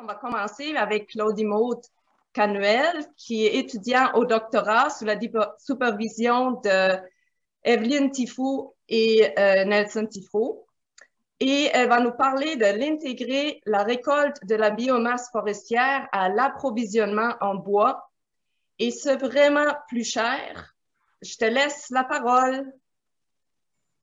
On va commencer avec Claudie Maud Canuel, qui est étudiant au doctorat sous la supervision de Evelyne Tifou et euh, Nelson Tifou. Et elle va nous parler de l'intégrer la récolte de la biomasse forestière à l'approvisionnement en bois. Et c'est vraiment plus cher. Je te laisse la parole.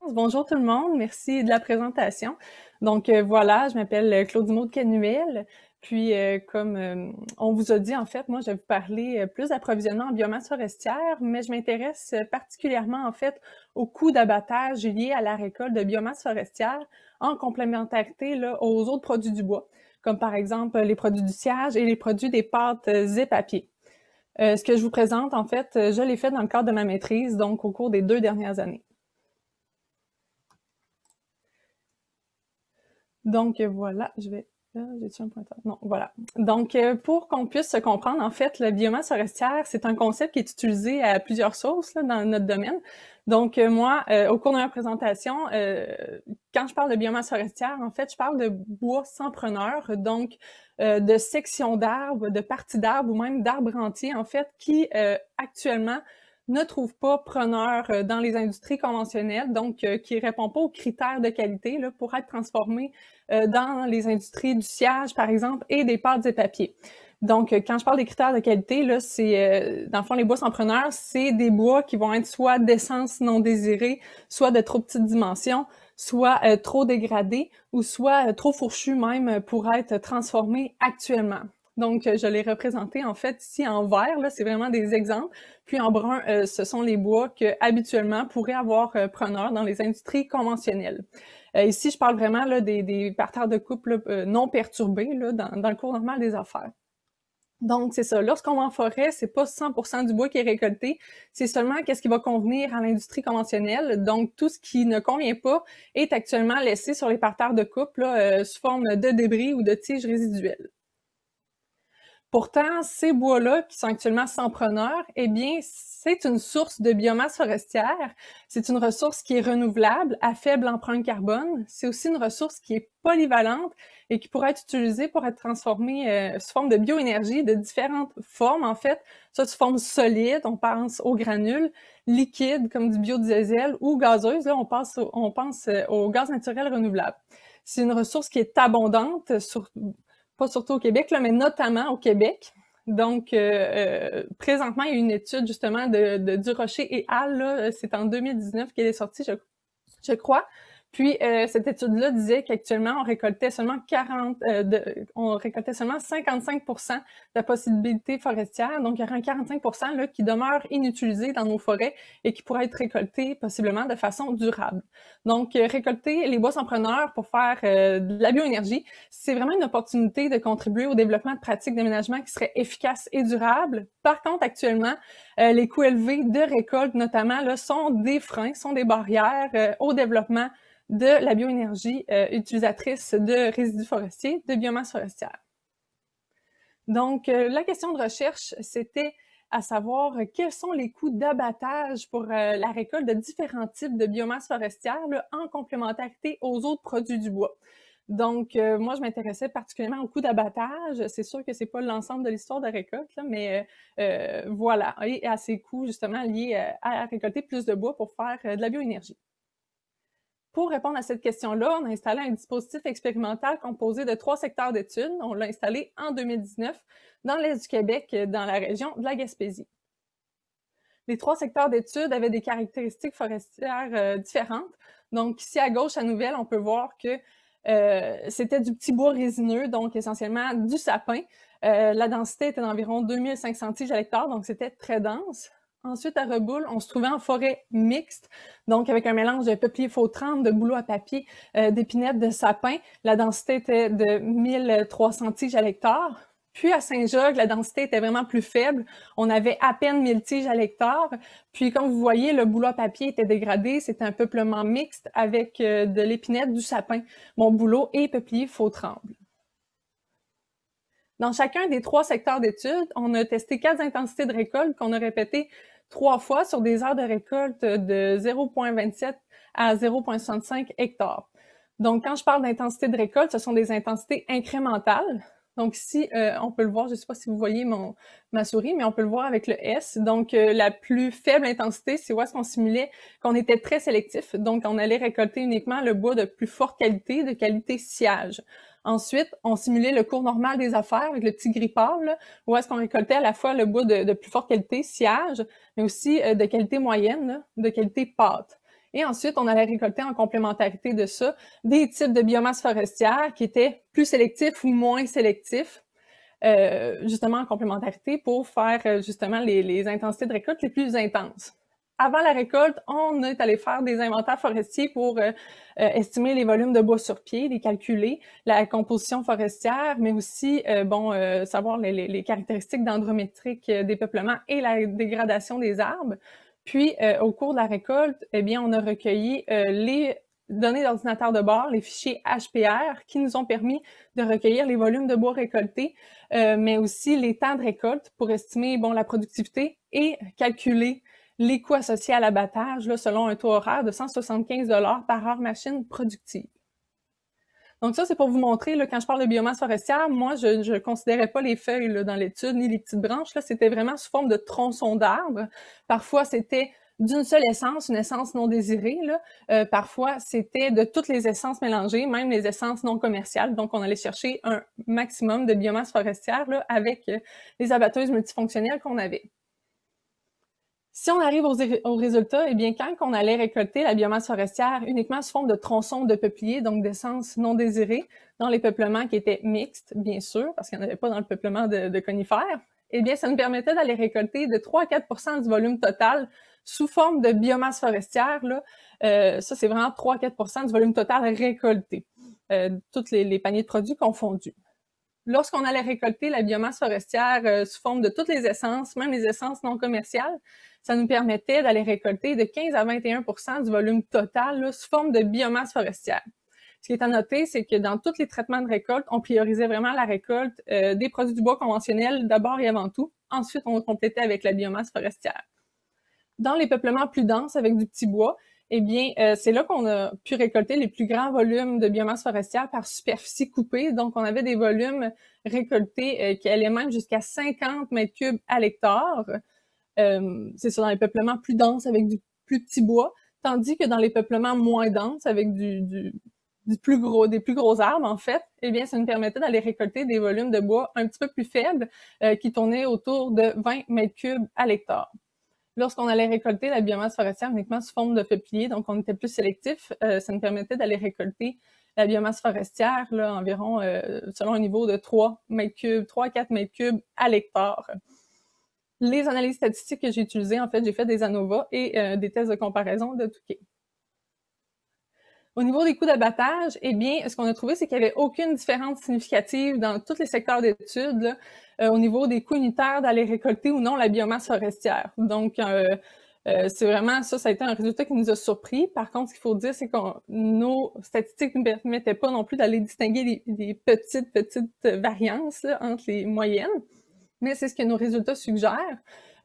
Bonjour tout le monde, merci de la présentation. Donc euh, voilà, je m'appelle Claudie Maud Canuel. Puis, euh, comme euh, on vous a dit, en fait, moi, je vais vous parler euh, plus d'approvisionnement en biomasse forestière, mais je m'intéresse particulièrement, en fait, au coût d'abattage lié à la récolte de biomasse forestière en complémentarité là, aux autres produits du bois, comme par exemple les produits du siège et les produits des pâtes et papier. ce que je vous présente, en fait, je l'ai fait dans le cadre de ma maîtrise, donc au cours des deux dernières années. Donc voilà, je vais. Non, voilà. Donc, euh, pour qu'on puisse se comprendre, en fait, la biomasse forestière, c'est un concept qui est utilisé à plusieurs sources dans notre domaine. Donc, euh, moi, euh, au cours de ma présentation, quand je parle de biomasse forestière, en fait, je parle de bois sans preneur, donc de sections d'arbres, de parties d'arbres ou même d'arbres entiers, en fait, qui actuellement ne trouvent pas preneur dans les industries conventionnelles, donc qui répond pas aux critères de qualité là, pour être transformés euh, dans les industries du siège, par exemple, et des pâtes et papiers. Donc, euh, quand je parle des critères de qualité, là, c'est euh, dans le fond les bois sans preneur, c'est des bois qui vont être soit d'essence non désirée, soit de trop petite dimension, soit trop dégradés ou soit trop fourchus même pour être transformés actuellement. Donc, je l'ai représenté en fait ici en vert, là, c'est vraiment des exemples. Puis en brun, ce sont les bois que habituellement pourraient avoir preneur dans les industries conventionnelles. Euh, ici, je parle vraiment là, des, des parterres de couple euh, non perturbés là, dans, dans, le cours normal des affaires. Donc, c'est ça. Lorsqu'on va en forêt, c'est pas 100% du bois qui est récolté. C'est seulement qu'est-ce qui va convenir à l'industrie conventionnelle. Donc, tout ce qui ne convient pas est actuellement laissé sur les parterres de couple euh, sous forme de débris ou de tiges résiduelles. Pourtant, ces bois-là, qui sont actuellement sans preneur, eh bien, c'est une source de biomasse forestière. C'est une ressource qui est renouvelable, à faible empreinte carbone. C'est aussi une ressource qui est polyvalente et qui pourrait être utilisée pour être transformée euh, sous forme de bioénergie de différentes formes, en fait, soit sous forme solide, on pense aux granules, liquide comme du biodiesel ou gazeuse, là, on, pense, on pense euh, au gaz naturel renouvelable. C'est une ressource qui est abondante, sur, pas surtout au Québec, là, mais notamment au Québec. Donc, euh, euh, présentement, il y a une étude justement de, de Durocher et Al, c'est en 2019 qu'elle est sortie, je, je crois, puis euh, cette étude-là disait qu'actuellement on récoltait seulement 40, euh, de, on récoltait seulement 55 de la possibilité forestière, donc il y aurait un 45 là, qui demeure inutilisé dans nos forêts et qui pourrait être récolté possiblement de façon durable. Donc euh, récolter les bois sans preneur pour faire de la bioénergie, c'est vraiment une opportunité de contribuer au développement de pratiques d'aménagement qui seraient efficaces et durables. Par contre, actuellement, les coûts élevés de récolte notamment là, sont des freins, sont des barrières au développement de la bioénergie euh, utilisatrice de résidus forestiers, de biomasse forestière. Donc, euh, la question de recherche, c'était à savoir quels sont les coûts d'abattage pour euh, la récolte de différents types de biomasse forestière en complémentarité aux autres produits du bois. Donc, moi, je m'intéressais particulièrement au coût d'abattage. C'est sûr que c'est pas l'ensemble de l'histoire de récolte, mais voilà, et à ces coûts justement liés à récolter plus de bois pour faire de la bioénergie. Pour répondre à cette question-là, on a installé un dispositif expérimental composé de trois secteurs d'études. On l'a installé en 2019 dans l'Est du Québec, dans la région de la Gaspésie. Les trois secteurs d'études avaient des caractéristiques forestières euh, différentes. Donc, ici à gauche, à Nouvelle, on peut voir que euh, c'était du petit bois résineux, donc essentiellement du sapin. Euh, la densité était d'environ 2500 tiges à l'hectare, donc c'était très dense. Ensuite, à Reboul, on se trouvait en forêt mixte, donc avec un mélange de peuplier faux trempe, de bouleau à papier, euh, d'épinettes, de sapin. La densité était de 1300 tiges à l'hectare. Puis à Saint-Jacques, la densité était vraiment plus faible. On avait à peine 1000 tiges à l'hectare. Puis comme vous voyez, le bouleau à papier était dégradé. C'était un peuplement mixte avec euh, de l'épinette, du sapin, mon bouleau et peuplier faux tremble. Dans chacun des trois secteurs d'études, on a testé quatre intensités de récolte qu'on a répétées trois fois sur des heures de récolte de 0,27 à 0,65 hectares. Donc, quand je parle d'intensité de récolte, ce sont des intensités incrémentales. Donc ici, euh, on peut le voir, je ne sais pas si vous voyez mon, ma souris, mais on peut le voir avec le S. Donc euh, la plus faible intensité, c'est où est-ce qu'on simulait qu'on était très sélectif. Donc on allait récolter uniquement le bois de plus forte qualité, de qualité sciage. Ensuite, on simulait le cours normal des affaires avec le petit gris pâle, où est-ce qu'on récoltait à la fois le bois de, plus forte qualité, sciage, mais aussi euh, de qualité moyenne, de qualité pâte. Et ensuite, on allait récolter en complémentarité de ça des types de biomasse forestière qui étaient plus sélectifs ou moins sélectifs, euh, justement en complémentarité pour faire euh, justement les, intensités de récolte les plus intenses. Avant la récolte, on est allé faire des inventaires forestiers pour euh, estimer les volumes de bois sur pied, les calculer, la composition forestière, mais aussi bon savoir les, caractéristiques dendrométriques des peuplements et la dégradation des arbres. Puis, euh, au cours de la récolte, eh bien, on a recueilli euh, les données d'ordinateur de bord, les fichiers HPR, qui nous ont permis de recueillir les volumes de bois récoltés, euh, mais aussi les temps de récolte pour estimer bon la productivité et calculer les coûts associés à l'abattage selon un taux horaire de 175 par heure machine productive. Donc ça, c'est pour vous montrer, quand je parle de biomasse forestière, moi, je ne considérais pas les feuilles dans l'étude, ni les petites branches. C'était vraiment sous forme de tronçons d'arbres. Parfois, c'était d'une seule essence, une essence non désirée. Euh, parfois, c'était de toutes les essences mélangées, même les essences non commerciales. Donc, on allait chercher un maximum de biomasse forestière avec euh, les abatteuses multifonctionnelles qu'on avait. Si on arrive aux, résultats, eh bien, quand on allait récolter la biomasse forestière uniquement sous forme de tronçons de peupliers, donc d'essence non désirée, dans les peuplements qui étaient mixtes, bien sûr, parce qu'il n'y en avait pas dans le peuplement de, conifères, eh bien, ça nous permettait d'aller récolter de 3 à 4% du volume total sous forme de biomasse forestière. Là, euh, ça, c'est vraiment 3 à 4% du volume total récolté, euh, tous les, paniers de produits confondus. Lorsqu'on allait récolter la biomasse forestière euh, sous forme de toutes les essences, même les essences non commerciales, ça nous permettait d'aller récolter de 15 à 21% du volume total sous forme de biomasse forestière. Ce qui est à noter, c'est que dans tous les traitements de récolte, on priorisait vraiment la récolte euh, des produits du bois conventionnels d'abord et avant tout. Ensuite, on complétait avec la biomasse forestière. Dans les peuplements plus denses avec du petit bois, eh bien, euh, c'est là qu'on a pu récolter les plus grands volumes de biomasse forestière par superficie coupée. Donc, on avait des volumes récoltés euh, qui allaient même jusqu'à 50 mètres cubes à l'hectare. Euh, c'est ça, dans les peuplements plus denses avec du plus petit bois, tandis que dans les peuplements moins denses avec du, du, plus gros, des plus gros arbres, en fait, eh bien, ça nous permettait d'aller récolter des volumes de bois un petit peu plus faibles, qui tournaient autour de 20 mètres cubes à l'hectare. Lorsqu'on allait récolter la biomasse forestière uniquement sous forme de peuplier, donc on était plus sélectif, euh, ça nous permettait d'aller récolter la biomasse forestière, là, environ selon un niveau de 3 mètres cubes, 3 à 4 mètres cubes à l'hectare les analyses statistiques que j'ai utilisées, en fait, j'ai fait des ANOVA et euh, des tests de comparaison de Touquet. Au niveau des coûts d'abattage, eh bien, ce qu'on a trouvé, c'est qu'il n'y avait aucune différence significative dans tous les secteurs d'études euh, au niveau des coûts unitaires d'aller récolter ou non la biomasse forestière. Donc, euh, c'est vraiment ça, ça a été un résultat qui nous a surpris. Par contre, ce qu'il faut dire, c'est que nos statistiques ne permettaient pas non plus d'aller distinguer les, petites, petites variances entre les moyennes mais c'est ce que nos résultats suggèrent.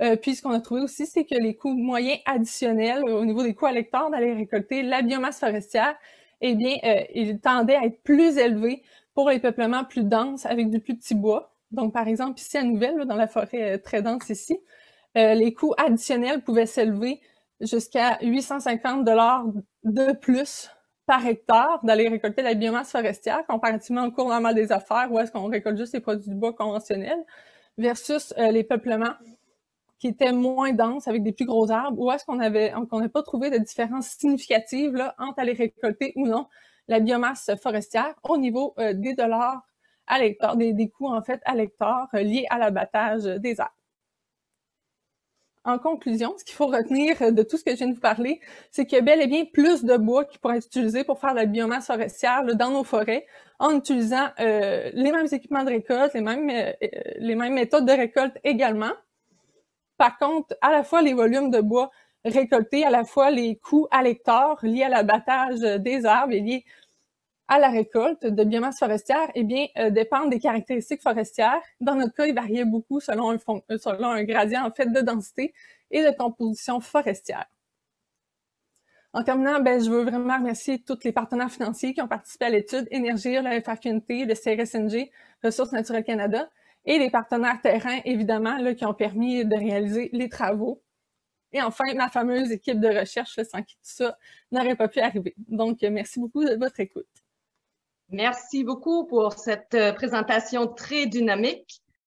Euh, puis ce qu'on a trouvé aussi, c'est que les coûts moyens additionnels au niveau des coûts à l'hectare d'aller récolter la biomasse forestière, eh bien, euh, ils tendaient à être plus élevés pour les peuplements plus denses avec du plus petit bois. Donc, par exemple, ici à Nouvelle, dans la forêt euh, très dense ici, les coûts additionnels pouvaient s'élever jusqu'à 850 dollars de plus par hectare d'aller récolter la biomasse forestière comparativement au cours normal des affaires où est-ce qu'on récolte juste les produits du bois conventionnels versus les peuplements qui étaient moins denses avec des plus gros arbres, ou est-ce qu'on avait qu'on n'a pas trouvé de différence significative là, entre aller récolter ou non la biomasse forestière au niveau euh, des dollars à l'hectare, des, des coûts en fait à l'hectare euh, liés à l'abattage des arbres? En conclusion, ce qu'il faut retenir de tout ce que je viens de vous parler, c'est qu'il y a bel et bien plus de bois qui pourrait être utilisé pour faire de la biomasse forestière dans nos forêts en utilisant euh, les mêmes équipements de récolte, les mêmes, euh, les mêmes méthodes de récolte également. Par contre, à la fois les volumes de bois récoltés, à la fois les coûts à l'hectare liés à l'abattage des arbres et liés à la récolte de biomasse forestière, eh bien, euh, dépendent des caractéristiques forestières. Dans notre cas, ils variaient beaucoup selon un, euh, selon un gradient en fait de densité et de composition forestière. En terminant, ben, je veux vraiment remercier tous les partenaires financiers qui ont participé à l'étude, Énergie, la FAQNT, le CRSNG, Ressources naturelles Canada, et les partenaires terrain, évidemment, là, qui ont permis de réaliser les travaux. Et enfin, ma fameuse équipe de recherche, sans qui tout ça n'aurait pas pu arriver. Donc, merci beaucoup de votre écoute. Merci beaucoup pour cette euh, présentation très dynamique.